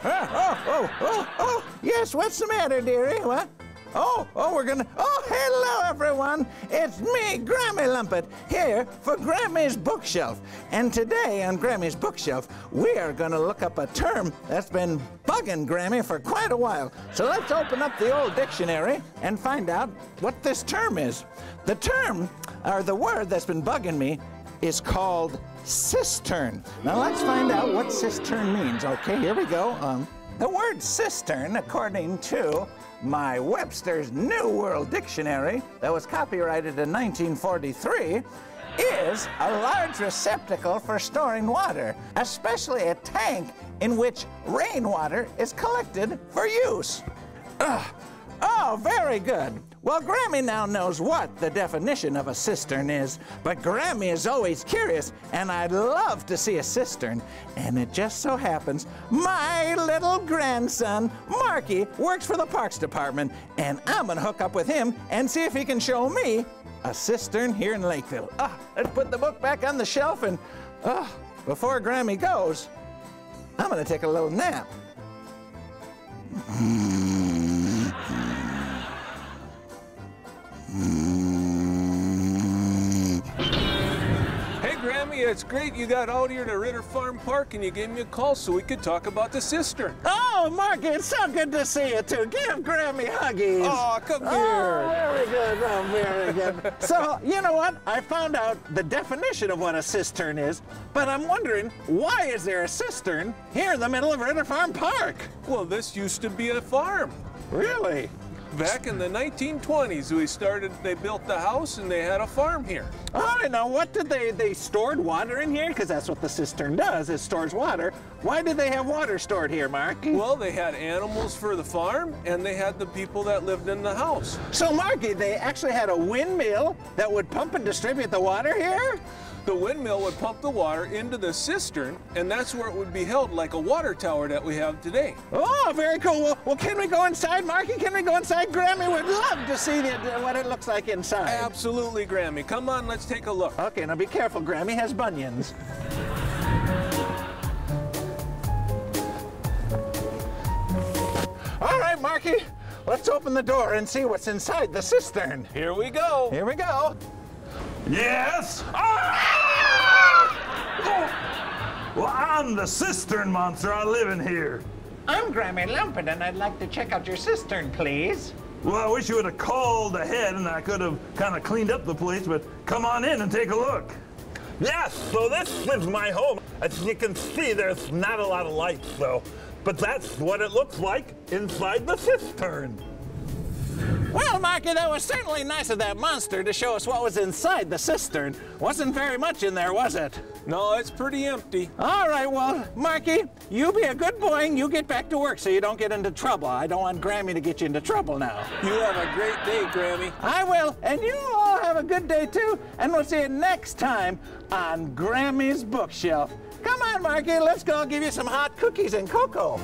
Oh, oh, oh, yes, what's the matter, dearie? What? Oh, oh, we're gonna. Oh, hello, everyone. It's me, Grammy Lumpit, here for Grammy's Bookshelf. And today on Grammy's Bookshelf, we are gonna look up a term that's been bugging Grammy for quite a while. So let's open up the old dictionary and find out what this term is. The term, or the word that's been bugging me, is called cistern. Now let's find out what cistern means. Okay, here we go. Um, the word cistern, according to my Webster's New World Dictionary that was copyrighted in 1943, is a large receptacle for storing water, especially a tank in which rainwater is collected for use. Ugh. Oh, very good. Well, Grammy now knows what the definition of a cistern is, but Grammy is always curious, and I'd love to see a cistern. And it just so happens my little grandson, Marky, works for the Parks Department, and I'm gonna hook up with him and see if he can show me a cistern here in Lakeville. Ah, let's put the book back on the shelf, and ah, before Grammy goes, I'm gonna take a little nap. Hey, it's great you got out here to Ritter Farm Park and you gave me a call so we could talk about the cistern. Oh, Marky, it's so good to see you too. Give Grammy huggies. Oh, come Oh, here. very good. Oh, very good. so, you know what? I found out the definition of what a cistern is, but I'm wondering why is there a cistern here in the middle of Ritter Farm Park? Well, this used to be a farm. Really? Back in the 1920s, we started, they built the house and they had a farm here. I know. What did they, they stored water in here? Because that's what the cistern does, it stores water. Why did they have water stored here, Marky? Well, they had animals for the farm and they had the people that lived in the house. so, Marky, they actually had a windmill that would pump and distribute the water here? The windmill would pump the water into the cistern and that's where it would be held like a water tower that we have today. Oh, very cool. Well, well, can we go inside, Marky? Can we go inside? Grammy would love to see the, what it looks like inside. Absolutely, Grammy. Come on, let's take a look. Okay, now be careful. Grammy has bunions. All right, Marky, let's open the door and see what's inside the cistern. Here we go. Here we go. Yes? Well, I'm the cistern monster. I live in here. I'm Grammy Lumpit, and I'd like to check out your cistern, please. Well, I wish you would have called ahead and I could have kind of cleaned up the place, but come on in and take a look. Yes, so this is my home. As you can see, there's not a lot of lights, though. But that's what it looks like inside the cistern. Well, Marky, that was certainly nice of that monster to show us what was inside the cistern. Wasn't very much in there, was it? No, it's pretty empty. All right, well, Marky, you be a good boy and you get back to work so you don't get into trouble. I don't want Grammy to get you into trouble now. You have a great day, Grammy. I will, and you all have a good day too, and we'll see you next time on Grammy's Bookshelf. Come on, Marky, let's go give you some hot cookies and cocoa.